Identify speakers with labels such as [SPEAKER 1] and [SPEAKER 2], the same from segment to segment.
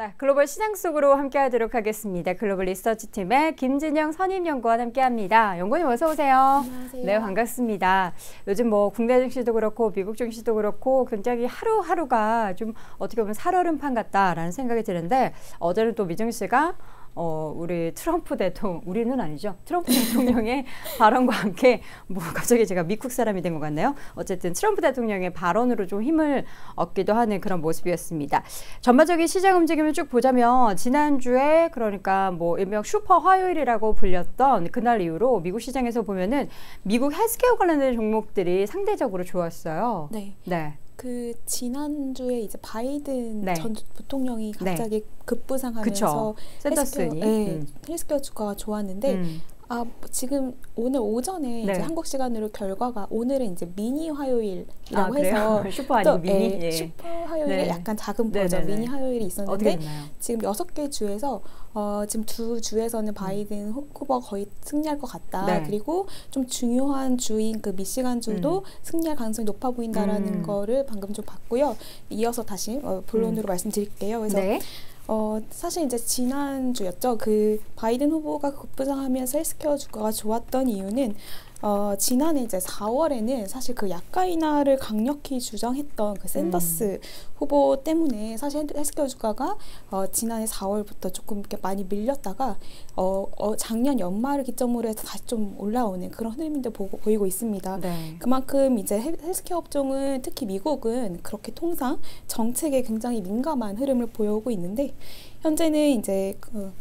[SPEAKER 1] 네, 글로벌 시장 속으로 함께하도록 하겠습니다. 글로벌 리서치 팀의 김진영 선임 연구원 함께합니다. 연구원님 어서 오세요.
[SPEAKER 2] 안녕하세요.
[SPEAKER 1] 네, 반갑습니다. 요즘 뭐 국내 증시도 그렇고 미국 증시도 그렇고 굉장히 하루하루가 좀 어떻게 보면 살얼음판 같다라는 생각이 드는데 어제는 또 미증시가 어, 우리 트럼프 대통령, 우리는 아니죠. 트럼프 대통령의 발언과 함께, 뭐, 갑자기 제가 미국 사람이 된 것 같네요. 어쨌든 트럼프 대통령의 발언으로 좀 힘을 얻기도 하는 그런 모습이었습니다. 전반적인 시장 움직임을 쭉 보자면, 지난주에, 그러니까 뭐, 일명 슈퍼 화요일이라고 불렸던 그날 이후로 미국 시장에서 보면은 미국 헬스케어 관련된 종목들이 상대적으로 좋았어요.
[SPEAKER 2] 네.
[SPEAKER 1] 네.
[SPEAKER 2] 그 지난주에 이제 바이든
[SPEAKER 1] 네.
[SPEAKER 2] 전 부통령이
[SPEAKER 1] 네.
[SPEAKER 2] 갑자기 급부상하면서. 헬스케어, 네,
[SPEAKER 1] 음.
[SPEAKER 2] 헬스케어 주가가 좋았는데
[SPEAKER 1] 음.
[SPEAKER 2] 아 지금 오늘 오전에
[SPEAKER 1] 네.
[SPEAKER 2] 이제 한국 시간으로 결과가 오늘은 이제 미니 화요일이라고
[SPEAKER 1] 아?
[SPEAKER 2] 해서
[SPEAKER 1] 슈퍼 아니고
[SPEAKER 2] 또,
[SPEAKER 1] 미니?
[SPEAKER 2] 예,
[SPEAKER 1] 예.
[SPEAKER 2] 슈퍼 화요일에
[SPEAKER 1] 네.
[SPEAKER 2] 약간 작은
[SPEAKER 1] 네,
[SPEAKER 2] 버전
[SPEAKER 1] 네, 네.
[SPEAKER 2] 미니 화요일이 있었는데? 지금 여섯 개 주에서 어, 지금 두 주에서는 바이든 후- 후보가 거의 승리할 것 같다.
[SPEAKER 1] 음. 네.
[SPEAKER 2] 그리고 좀 중요한 주인 그 미시간 주도 승리할 가능성이 높아 보인다라는
[SPEAKER 1] 음.
[SPEAKER 2] 거를 방금 좀 봤고요. 이어서 다시 어, 본론으로 말씀드릴게요. 그래서
[SPEAKER 1] 네.
[SPEAKER 2] 어, 사실 이제 지난주였죠. 그 바이든 후보가 급부상하면서 헬스케어 주가가 좋았던 이유는 어, 지난해 이제 4월에는 사실 그 약가 인하를 강력히 주장했던 그 샌더스 후보 때문에 사실 헬스케어 주가가 어, 지난해 4월부터 조금 이렇게 많이 밀렸다가 어, 어, 작년 연말을 기점으로 해서 다시 좀 올라오는 그런 흐름인데 보고, 보이고 있습니다.
[SPEAKER 1] 네.
[SPEAKER 2] 그만큼 이제 헬- 헬스케어 업종은 특히 미국은 그렇게 통상 정책에 굉장히 민감한 흐름을 보여오고 있는데 현재는 이제 그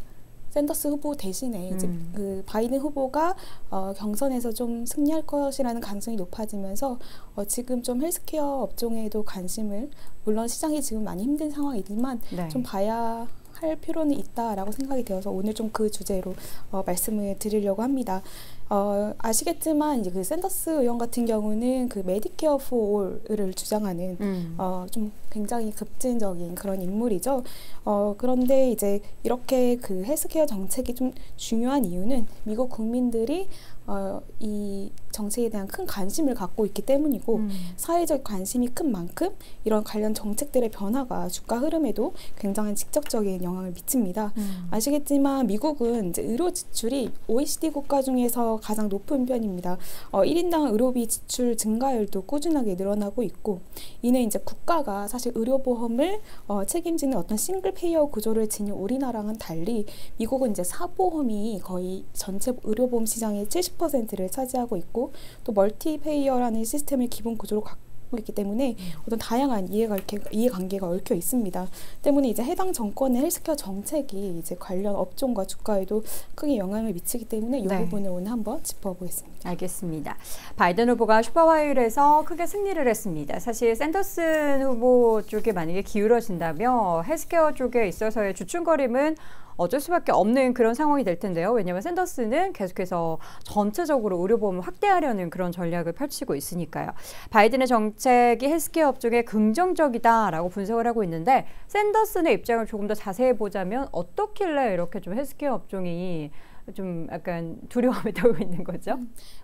[SPEAKER 2] 샌더스 후보 대신에 이제
[SPEAKER 1] 음.
[SPEAKER 2] 그 바이든 후보가 어, 경선에서 좀 승리할 것이라는 가능성이 높아지면서 어, 지금 좀 헬스케어 업종에도 관심을 물론 시장이 지금 많이 힘든 상황이지만
[SPEAKER 1] 네.
[SPEAKER 2] 좀 봐야 할 필요는 있다라고 생각이 되어서 오늘 좀 그 주제로 어, 말씀을 드리려고 합니다. 어, 아시겠지만 이제 그 샌더스 의원 같은 경우는 그 Medicare for All을 주장하는
[SPEAKER 1] 음.
[SPEAKER 2] 어, 좀 굉장히 급진적인 그런 인물이죠. 어, 그런데 이제 이렇게 그 헬스케어 정책이 좀 중요한 이유는 미국 국민들이 어, 이 정책에 대한 큰 관심을 갖고 있기 때문이고
[SPEAKER 1] 음.
[SPEAKER 2] 사회적 관심이 큰 만큼 이런 관련 정책들의 변화가 주가 흐름에도 굉장히 직접적인 영향을 미칩니다.
[SPEAKER 1] 음.
[SPEAKER 2] 아시겠지만 미국은 이제 의료 지출이 OECD 국가 중에서 가장 높은 편입니다. 어, 1인당 의료비 지출 증가율도 꾸준하게 늘어나고 있고 이는 이제 국가가 사실 의료보험을 어, 책임지는 어떤 싱글 페이어 구조를 지닌 우리나라랑 달리 미국은 이제 사보험이 거의 전체 의료보험 시장의 70%를 차지하고 있고 또 multi-payer라는 시스템을 기본 구조로 갖고 있기 때문에 어떤 다양한 이해관계, 이해관계가 얽혀 있습니다. 때문에 이제 해당 정권의 헬스케어 정책이 이제 관련 업종과 주가에도 크게 영향을 미치기 때문에 이
[SPEAKER 1] 네.
[SPEAKER 2] 부분을 오늘 한번 짚어보겠습니다.
[SPEAKER 1] 알겠습니다. 바이든 후보가 슈퍼화요일에서 크게 승리를 했습니다. 사실 샌더슨 후보 쪽에 만약에 기울어진다면 헬스케어 쪽에 있어서의 주춤거림은 어쩔 수밖에 없는 그런 상황이 될 텐데요. 왜냐하면 샌더스는 계속해서 전체적으로 의료보험을 확대하려는 그런 전략을 펼치고 있으니까요. 바이든의 정책이 헬스케어 업종에 긍정적이다라고 분석을 하고 있는데 샌더슨의 입장을 조금 더 자세히 보자면 어떻길래 이렇게 좀 헬스케어 업종이 좀 약간 두려움에 떨고 있는 거죠?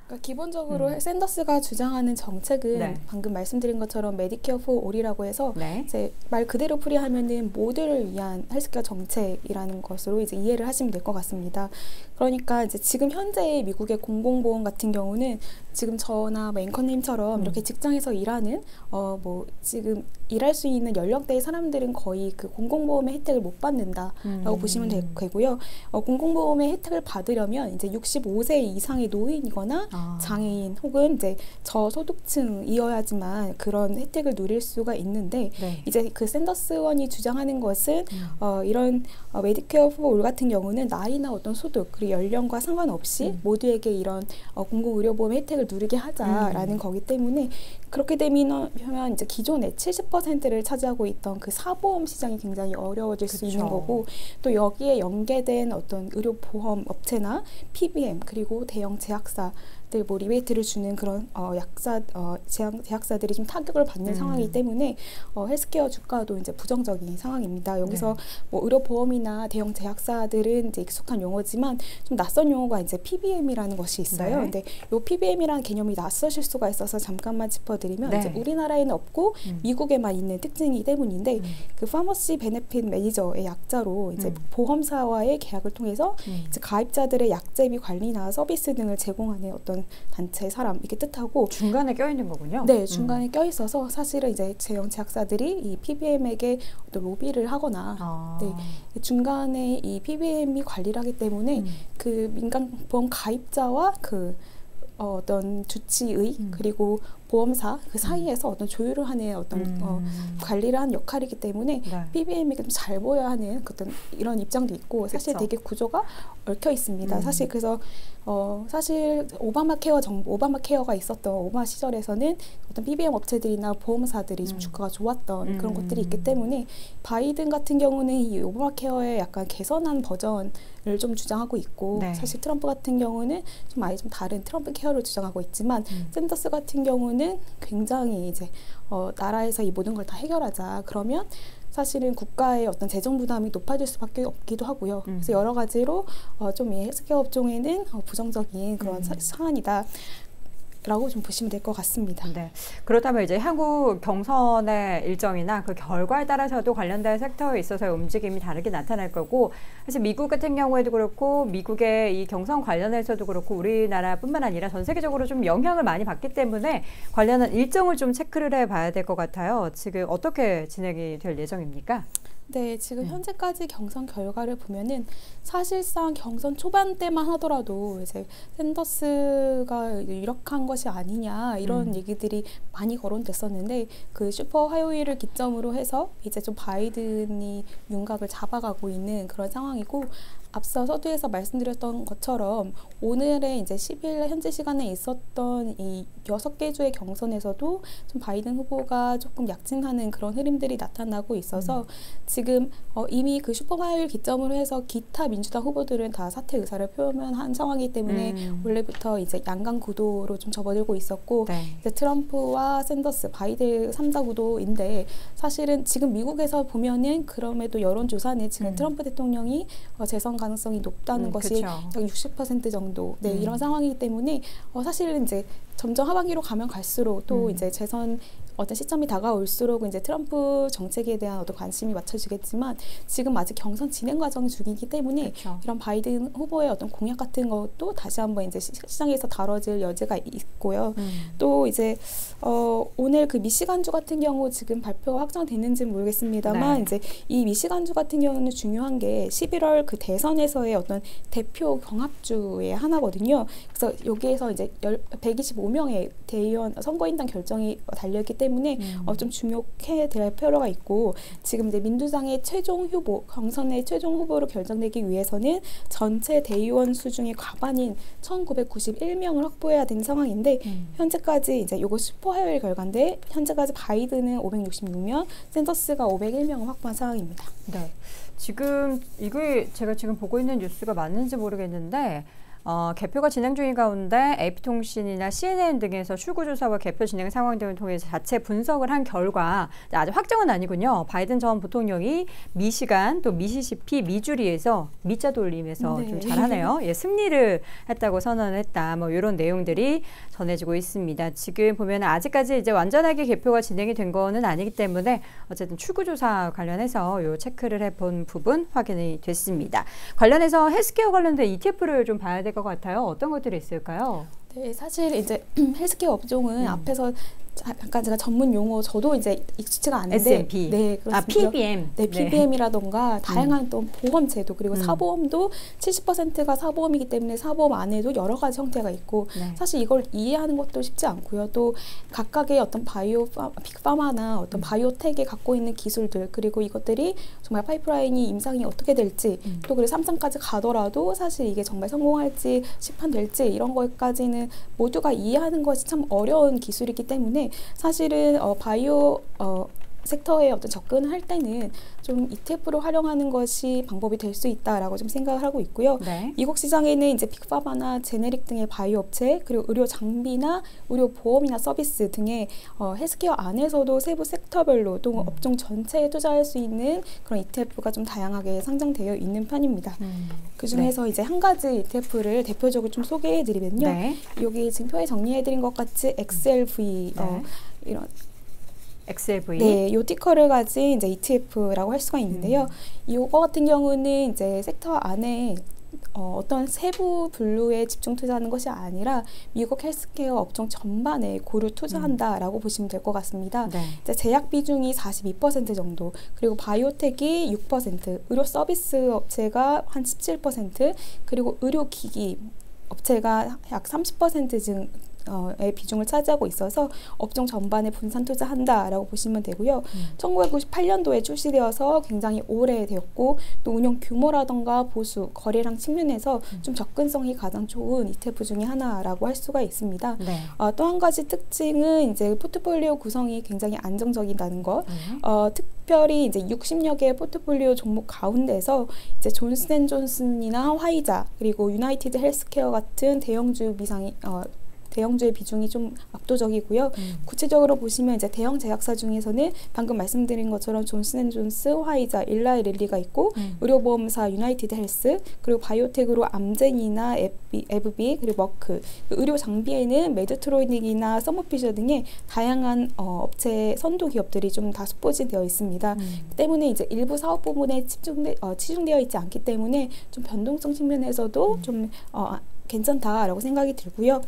[SPEAKER 2] 그러니까 기본적으로 샌더스가 주장하는 정책은
[SPEAKER 1] 음. 네.
[SPEAKER 2] 방금 말씀드린 것처럼 Medicare for All이라고 해서
[SPEAKER 1] 네.
[SPEAKER 2] 이제 말 그대로 풀이하면은 모두를 위한 헬스케어 정책이라는 것으로 이제 이해를 하시면 될 것 같습니다. 그러니까 이제 지금 현재 미국의 공공보험 같은 경우는 지금 저나 뭐 앵커님처럼
[SPEAKER 1] 음.
[SPEAKER 2] 이렇게 직장에서 일하는 어 뭐 지금 일할 수 있는 연령대의 사람들은 거의 그 공공보험의 혜택을 못 받는다라고
[SPEAKER 1] 음.
[SPEAKER 2] 보시면 되, 되고요. 어, 공공보험의 혜택을 받으려면 이제 65세 이상의 노인이거나
[SPEAKER 1] 아.
[SPEAKER 2] 장애인 혹은 이제 저소득층이어야지만 그런 혜택을 누릴 수가 있는데
[SPEAKER 1] 네.
[SPEAKER 2] 이제 그 샌더스 의원이 주장하는 것은
[SPEAKER 1] 음.
[SPEAKER 2] 어, 이런 어, Medicare for All 같은 경우는 나이나 어떤 소득 그리고 연령과 상관없이
[SPEAKER 1] 음.
[SPEAKER 2] 모두에게 이런 어, 공공 의료보험 혜택을 누리게 하자라는
[SPEAKER 1] 음.
[SPEAKER 2] 거기 때문에 그렇게 되면 이제 기존에 70%를 차지하고 있던 그 사보험 시장이 굉장히 어려워질 수 있는
[SPEAKER 1] 그쵸.
[SPEAKER 2] 거고 또 여기에 연계된 어떤 의료 보험 업체나 PBM 그리고 대형 제약사 뭐 리베이트를 주는 그런 어, 약사 어, 제약, 제약사들이 좀 타격을 받는
[SPEAKER 1] 음.
[SPEAKER 2] 상황이기 때문에 어, 헬스케어 주가도 이제 부정적인 상황입니다. 여기서
[SPEAKER 1] 네.
[SPEAKER 2] 뭐 의료보험이나 대형 제약사들은 이제 익숙한 용어지만 좀 낯선 용어가 이제 PBM이라는 것이 있어요.
[SPEAKER 1] 네.
[SPEAKER 2] 근데 요 PBM이라는 개념이 낯서실 수가 있어서 잠깐만 짚어드리면
[SPEAKER 1] 네.
[SPEAKER 2] 이제 우리나라에는 없고
[SPEAKER 1] 음.
[SPEAKER 2] 미국에만 있는 특징이기 때문인데
[SPEAKER 1] 음.
[SPEAKER 2] 그 파머시 베네핏 매니저의 약자로 이제
[SPEAKER 1] 음.
[SPEAKER 2] 보험사와의 계약을 통해서
[SPEAKER 1] 음.
[SPEAKER 2] 이제 가입자들의 약제비 관리나 서비스 등을 제공하는 어떤 단체 사람 이렇게 뜻하고
[SPEAKER 1] 중간에 껴 있는 거군요.
[SPEAKER 2] 네 중간에 껴 있어서 사실은 이제 대형 제약사들이 이 PBM에게 어떤 로비를 하거나
[SPEAKER 1] 아.
[SPEAKER 2] 네. 중간에 이 PBM이 관리를 하기 때문에
[SPEAKER 1] 음.
[SPEAKER 2] 그 민간보험 가입자와 그 어, 어떤 주치의
[SPEAKER 1] 음.
[SPEAKER 2] 그리고 보험사 그 사이에서 어떤 조율을 하는 어떤
[SPEAKER 1] 음.
[SPEAKER 2] 어, 관리를 하는 역할이기 때문에
[SPEAKER 1] 네.
[SPEAKER 2] PBM이 좀 잘 보여야 하는 어떤 이런 입장도 있고 사실
[SPEAKER 1] 그쵸.
[SPEAKER 2] 되게 구조가 얽혀 있습니다.
[SPEAKER 1] 음.
[SPEAKER 2] 사실 그래서 어 사실 오바마 케어 정 오바마 케어가 있었던 오바마 시절에서는 어떤 PBM 업체들이나 보험사들이 좀
[SPEAKER 1] 음.
[SPEAKER 2] 주가가 좋았던 그런
[SPEAKER 1] 음.
[SPEAKER 2] 것들이 있기 때문에 바이든 같은 경우는 이 오바마 케어의 약간 개선한 버전을 좀 주장하고 있고
[SPEAKER 1] 네.
[SPEAKER 2] 사실 트럼프 같은 경우는 좀 아예 좀 다른 트럼프 케어를 주장하고 있지만
[SPEAKER 1] 음.
[SPEAKER 2] 샌더스 같은 경우는 굉장히 이제 어, 나라에서 이 모든 걸 다 해결하자 그러면 사실은 국가의 어떤 재정 부담이 높아질 수밖에 없기도 하고요.
[SPEAKER 1] 음.
[SPEAKER 2] 그래서 여러 가지로 어, 좀 이 헬스케어 업종에는 어, 부정적인 그런
[SPEAKER 1] 음.
[SPEAKER 2] 사, 사안이다. 라고 좀 보시면 될 것 같습니다.
[SPEAKER 1] 네. 그렇다면 이제 한국 경선의 일정이나 그 결과에 따라서도 관련된 섹터에 있어서의 움직임이 다르게 나타날 거고 사실 미국 같은 경우에도 그렇고 미국의 이 경선 관련해서도 그렇고 우리나라뿐만 아니라 전 세계적으로 좀 영향을 많이 받기 때문에 관련한 일정을 좀 체크를 해봐야 될 것 같아요. 지금 어떻게 진행이 될 예정입니까?
[SPEAKER 2] 네, 지금
[SPEAKER 1] 음.
[SPEAKER 2] 현재까지 경선 결과를 보면은 사실상 경선 초반 때만 하더라도 이제 샌더스가 유력한 것이 아니냐 이런
[SPEAKER 1] 음.
[SPEAKER 2] 얘기들이 많이 거론됐었는데 그 슈퍼 화요일을 기점으로 해서 이제 좀 바이든이 윤곽을 잡아가고 있는 그런 상황이고 앞서 서두에서 말씀드렸던 것처럼 오늘의 이제 10일 현재 시간에 있었던 이 여섯 개 주의 경선에서도 좀 바이든 후보가 조금 약진하는 그런 흐름들이 나타나고 있어서 지금 어, 이미 그 슈퍼 화요일 기점으로 해서 기타 민주당 후보들은 다 사퇴 의사를 표명한 상황이기 때문에
[SPEAKER 1] 음.
[SPEAKER 2] 원래부터 이제 양강 구도로 좀 접어들고 있었고
[SPEAKER 1] 네.
[SPEAKER 2] 이제 트럼프와 샌더스, 바이든 3자 구도인데 사실은 지금 미국에서 보면은 그럼에도 여론조사는 지금
[SPEAKER 1] 음.
[SPEAKER 2] 트럼프 대통령이 어, 재선 가 능성이 높다는
[SPEAKER 1] 음,
[SPEAKER 2] 것이. 약 60% 정도 네,
[SPEAKER 1] 음.
[SPEAKER 2] 이런 상황이기 때문에 어, 사실은 이제 점점 하반기로 가면 갈수록 또
[SPEAKER 1] 음.
[SPEAKER 2] 이제 재선 어떤 시점이 다가올수록 이제 트럼프 정책에 대한 어떤 관심이 맞춰지겠지만 지금 아직 경선 진행 과정 중이기 때문에
[SPEAKER 1] 그렇죠.
[SPEAKER 2] 이런 바이든 후보의 어떤 공약 같은 것도 다시 한번 이제 시- 시장에서 다뤄질 여지가 있고요.
[SPEAKER 1] 음.
[SPEAKER 2] 또 이제 어, 오늘 그 미시간주 같은 경우 지금 발표가 확정됐는지는 모르겠습니다만
[SPEAKER 1] 네.
[SPEAKER 2] 이제 이 미시간주 같은 경우는 중요한 게 11월 그 대선에서의 어떤 대표 경합주의 하나거든요. 그래서 여기에서 이제 125명의 대의원 선거인단 결정이 달려있기 때문에
[SPEAKER 1] 음.
[SPEAKER 2] 어, 좀 주목해 될 필요가 있고 지금 이제 민주당의 최종 후보 경선의 최종 후보로 결정되기 위해서는 전체 대의원 수 중에 과반인 1,991명을 확보해야 되는 상황인데
[SPEAKER 1] 음.
[SPEAKER 2] 현재까지 이제 요거 슈퍼 화요일 결과인데 현재까지 바이든은 566명, 샌더스가 501명을 확보한 상황입니다.
[SPEAKER 1] 네. 지금 이게 제가 지금 보고 있는 뉴스가 맞는지 모르겠는데 어, 개표가 진행 중인 가운데 AP통신이나 CNN 등에서 출구조사와 개표 진행 상황 등을 통해서 자체 분석을 한 결과 아직 확정은 아니군요. 바이든 전 부통령이 미시간 또 미시시피 미주리에서 미자 돌림에서
[SPEAKER 2] 네.
[SPEAKER 1] 좀 잘하네요. 예, 승리를 했다고 선언을 했다. 뭐 이런 내용들이 전해지고 있습니다. 지금 보면 아직까지 이제 완전하게 개표가 진행이 된 거는 아니기 때문에 어쨌든 출구조사 관련해서 요 체크를 해본 부분 확인이 됐습니다. 관련해서 헬스케어 관련된 ETF를 좀 봐야 될것 같아요. 어떤 것들이 있을까요?
[SPEAKER 2] 네, 사실 이제 헬스케어 업종은
[SPEAKER 1] 음.
[SPEAKER 2] 앞에서 자- 약간 제가 전문 용어 저도 이제 익숙치가 않은데
[SPEAKER 1] S&P.
[SPEAKER 2] 네,
[SPEAKER 1] 아,
[SPEAKER 2] 그렇습니다.
[SPEAKER 1] PBM.
[SPEAKER 2] 네, PBM이라던가 다양한 또 보험 제도 그리고
[SPEAKER 1] 음.
[SPEAKER 2] 사보험도 70%가 사보험이기 때문에 사보험 안에도 여러 가지 형태가 있고
[SPEAKER 1] 네.
[SPEAKER 2] 사실 이걸 이해하는 것도 쉽지 않고요. 또 각각의 어떤 바이오 파- 빅파마나 어떤
[SPEAKER 1] 음.
[SPEAKER 2] 바이오텍이 갖고 있는 기술들 그리고 이것들이 정말 파이프라인이 임상이 어떻게 될지
[SPEAKER 1] 음.
[SPEAKER 2] 또 그리고 3상까지 가더라도 사실 이게 정말 성공할지 시판될지 이런 것까지는 모두가 이해하는 것이 참 어려운 기술이기 때문에 사실은 어, 바이오 어, 섹터에 어떤 접근을 할 때는 좀 ETF로 활용하는 것이 방법이 될 수 있다라고 좀 생각을 하고 있고요.
[SPEAKER 1] 네.
[SPEAKER 2] 미국 시장에는 이제 빅파바나 제네릭 등의 바이오 업체 그리고 의료 장비나 의료 보험이나 서비스 등의 어, 헬스케어 안에서도 세부 섹터별로 또
[SPEAKER 1] 음.
[SPEAKER 2] 업종 전체에 투자할 수 있는 그런 ETF가 좀 다양하게 상장되어 있는 편입니다.
[SPEAKER 1] 음.
[SPEAKER 2] 그 중에서 이제 한 가지 ETF를 대표적으로 좀 소개해드리면요.
[SPEAKER 1] 네.
[SPEAKER 2] 여기 지금 표에 정리해드린 것 같이 XLV 어, 이런
[SPEAKER 1] XLV.
[SPEAKER 2] 네, 요 티커를 가진 이제 ETF라고 할 수가 있는데요. 이거 같은 경우는 이제 섹터 안에 어, 어떤 세부 분류에 집중 투자하는 것이 아니라 미국 헬스케어 업종 전반에 고루 투자한다라고 보시면 될 것 같습니다.
[SPEAKER 1] 네.
[SPEAKER 2] 이제 제약 비중이 42% 정도, 그리고 바이오텍이 6%, 의료 서비스 업체가 한 17%, 그리고 의료기기 업체가 약 30%쯤 의 비중을 차지하고 있어서 업종 전반에 분산 투자한다라고 보시면 되고요.
[SPEAKER 1] 음.
[SPEAKER 2] 1998년도에 출시되어서 굉장히 오래되었고 또 운영 규모라던가 보수, 거래량 측면에서
[SPEAKER 1] 음.
[SPEAKER 2] 좀 접근성이 가장 좋은 ETF 중에 하나라고 할 수가 있습니다.
[SPEAKER 1] 네.
[SPEAKER 2] 어, 또한 가지 특징은 이제 포트폴리오 구성이 굉장히 안정적이다는 것.
[SPEAKER 1] 네.
[SPEAKER 2] 어, 특별히 이제 60여 개의 포트폴리오 종목 가운데서 이제 존슨앤존슨이나 화이자 그리고 유나이티드 헬스케어 같은 대형주 미상이 어, 대형주의 비중이 좀 압도적이고요.
[SPEAKER 1] 음.
[SPEAKER 2] 구체적으로 보시면 이제 대형 제약사 중에서는 방금 말씀드린 것처럼 존슨앤존스, 화이자, 일라이 릴리가 있고
[SPEAKER 1] 음.
[SPEAKER 2] 의료보험사 유나이티드 헬스 그리고 biotech으로 암젠이나 애비, 애브비 그리고 머크 그 의료 장비에는 메드트로닉이나 써모피셔 등의 다양한 어, 업체 선도 기업들이 좀 다 포진되어 있습니다.
[SPEAKER 1] 음.
[SPEAKER 2] 때문에 이제 일부 사업 부문에 집중돼 어, 치중되어 있지 않기 때문에 좀 변동성 측면에서도 좀 어, 괜찮다라고 생각이 들고요.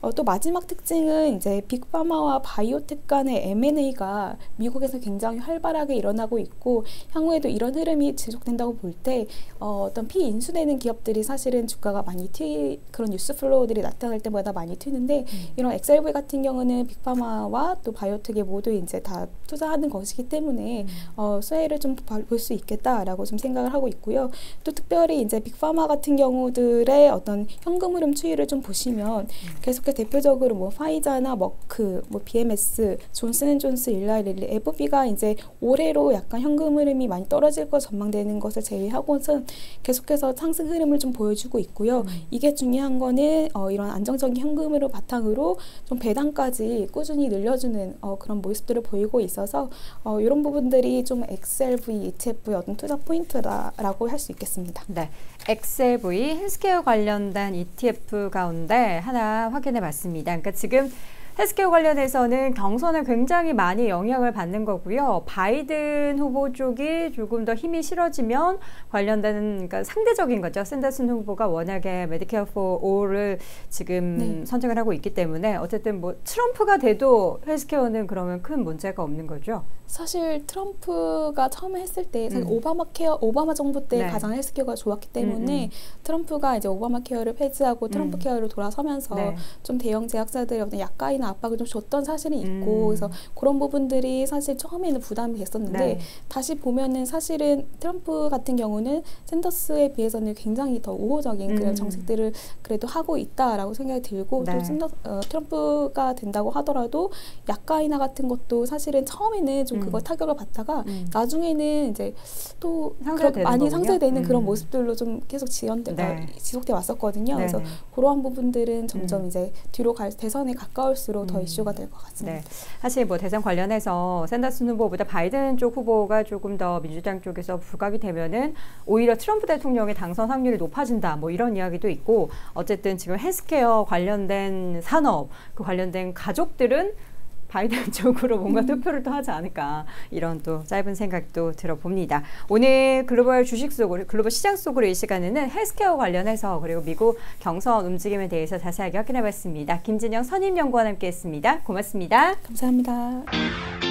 [SPEAKER 2] 어, 또 마지막 특징은 이제 Big Pharma와 biotech 간의 M&A가 미국에서 굉장히 활발하게 일어나고 있고 향후에도 이런 흐름이 지속된다고 볼때 어, 어떤 피인수되는 기업들이 사실은 주가가 많이 튀 그런 news flow들이 나타날 때마다 많이 튀는데 이런 XLV 같은 경우는 Big Pharma와 또 biotech에 모두 이제 다 투자하는 것이기 때문에 어, 수혜를 좀 볼 수 있겠다라고 좀 생각을 하고 있고요. 또 특별히 이제 빅파마 같은 경우들의 어떤 현금 흐름 추이를 좀 보시면 계속 해서 대표적으로 뭐 파이자나 머크, 뭐 BMS, 존슨앤존스, 일라이릴리, FB가 이제 올해로 약간 현금 흐름이 많이 떨어질 것 전망되는 것을 제외하고는 계속해서 상승 흐름을 좀 보여주고 있고요. 이게 중요한 거는 어, 이런 안정적인 현금으로 바탕으로 좀 배당까지 꾸준히 늘려주는 어, 그런 모습들을 보이고 있어서 어, 이런 부분들이 좀 XLV ETF의 어떤 투자 포인트라고 할 수 있겠습니다.
[SPEAKER 1] 네. XLV 헬스케어 관련된 ETF 가운데 하나 확인해 봤습니다. 그러니까 지금 헬스케어 관련해서는 경선에 굉장히 많이 영향을 받는 거고요. 바이든 후보 쪽이 조금 더 힘이 실어지면 관련된 그러니까 상대적인 거죠. 샌더스 후보가 워낙에 Medicare for All을 지금
[SPEAKER 2] 네.
[SPEAKER 1] 선택을 하고 있기 때문에 어쨌든 뭐 트럼프가 돼도 헬스케어는 그러면 큰 문제가 없는 거죠.
[SPEAKER 2] 사실 트럼프가 처음에 했을 때 사실
[SPEAKER 1] 음.
[SPEAKER 2] 오바마 케어 오바마 정부 때
[SPEAKER 1] 네.
[SPEAKER 2] 가장 헬스케어가 좋았기 때문에
[SPEAKER 1] 음, 음.
[SPEAKER 2] 트럼프가 이제 오바마 케어를 폐지하고 트럼프
[SPEAKER 1] 음.
[SPEAKER 2] 케어로 돌아서면서
[SPEAKER 1] 네.
[SPEAKER 2] 좀 대형 제약사들의 어떤 약가 인하 압박을 좀 줬던 사실이 있고
[SPEAKER 1] 음.
[SPEAKER 2] 그래서 그런 부분들이 사실 처음에는 부담이 됐었는데
[SPEAKER 1] 네.
[SPEAKER 2] 다시 보면은 사실은 트럼프 같은 경우는 샌더스에 비해서는 굉장히 더 우호적인
[SPEAKER 1] 음.
[SPEAKER 2] 그런 정책들을 그래도 하고 있다라고 생각이 들고
[SPEAKER 1] 네.
[SPEAKER 2] 또 샌더, 어, 트럼프가 된다고 하더라도 약가이나 같은 것도 사실은 처음에는 좀
[SPEAKER 1] 음.
[SPEAKER 2] 그걸 타격을 받다가
[SPEAKER 1] 음.
[SPEAKER 2] 나중에는 이제 또
[SPEAKER 1] 상쇄되는
[SPEAKER 2] 많이. 상쇄되는 그런
[SPEAKER 1] 음.
[SPEAKER 2] 모습들로 좀 계속 지연돼
[SPEAKER 1] 네.
[SPEAKER 2] 어, 지속돼 왔었거든요. 그래서
[SPEAKER 1] 네네.
[SPEAKER 2] 그러한 부분들은 점점
[SPEAKER 1] 음.
[SPEAKER 2] 이제 뒤로 갈 대선에 가까울수록 더
[SPEAKER 1] 음.
[SPEAKER 2] 이슈가 될 것 같습니다.
[SPEAKER 1] 네. 사실 뭐 대선 관련해서 샌더슨 후보보다 바이든 쪽 후보가 조금 더 민주당 쪽에서 부각이 되면은 오히려 트럼프 대통령의 당선 확률이 높아진다. 뭐 이런 이야기도 있고 어쨌든 지금 헬스케어 관련된 산업 그 관련된 가족들은 바이든 쪽으로 뭔가 투표를 또 하지 않을까 이런 또 짧은 생각도 들어봅니다. 오늘 글로벌 주식 속으로 글로벌 시장 속으로 이 시간에는 헬스케어 관련해서 그리고 미국 경선 움직임에 대해서 자세하게 확인해봤습니다. 김진영 선임연구원 함께했습니다. 고맙습니다.
[SPEAKER 2] 감사합니다.